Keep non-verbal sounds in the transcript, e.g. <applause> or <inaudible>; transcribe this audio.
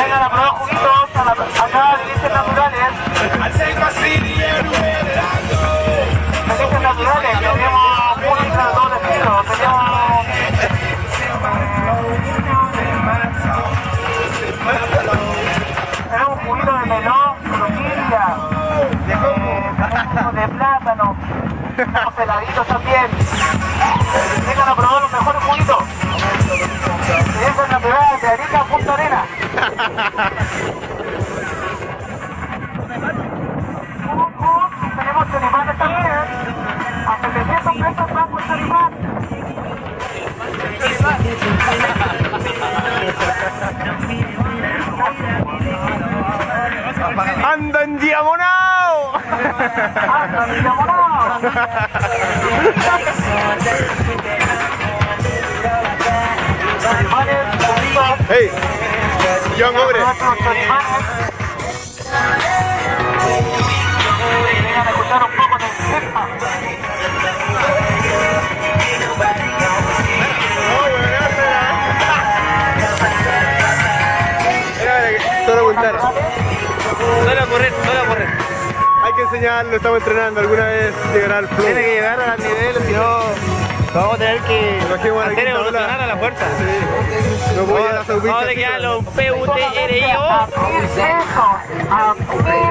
Vengan a probar juguitos a la, acá delicias naturales. Delicias naturales, tenemos música de todos estilos, tenemos... Tenemos juguito de melón, frutilla, de, de plátano, tenemos heladitos también. Es natural, de Arica Punta Arena. Tenemos choripanes también. A 700 pesos más por choripán. ¡Anda endiamonado! ¡Hasta mi enamorado! Choripanes, <laughs> juguitos. ¡Ey! John Obre. Escuchar un poco. Solo apuntar. Solo a correr, solo a correr. Hay que enseñarlo, estamos entrenando. Alguna vez llegará al flow. Tiene que llegar al nivel, si no, vamos a tener que hacer evolucionar a la fuerza. No voy a la saludita, Ahora queda chicos. los PUTRIO. A mil pesos, a mil pesos.